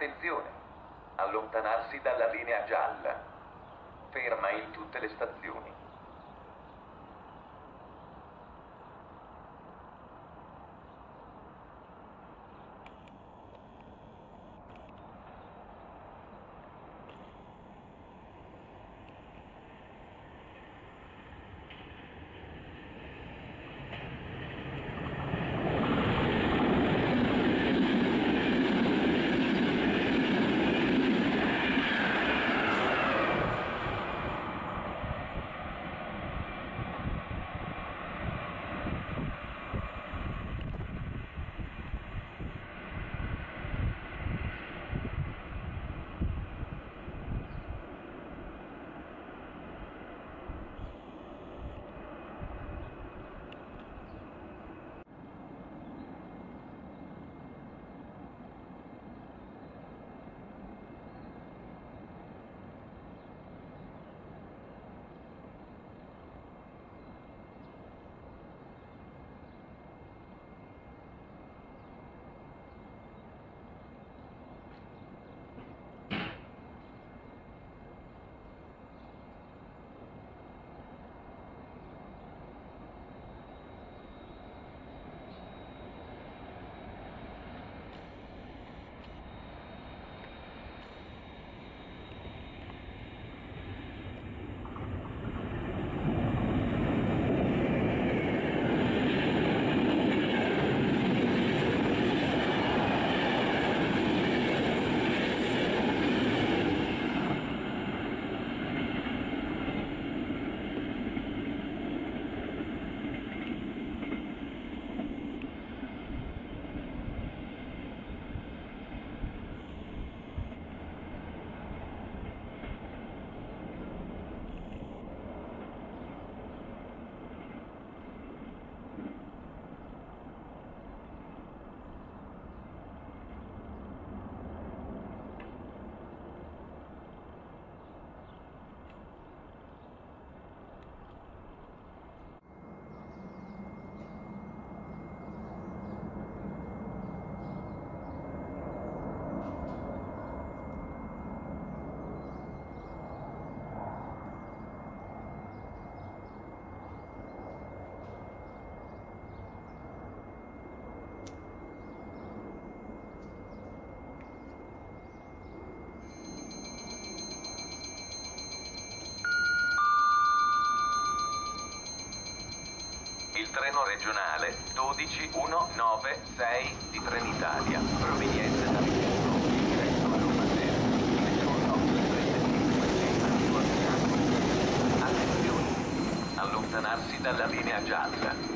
Attenzione! Allontanarsi dalla linea gialla. Ferma in tutte le stazioni. Treno regionale 12196 di Trenitalia, proveniente da Milano, allontanarsi dalla linea gialla.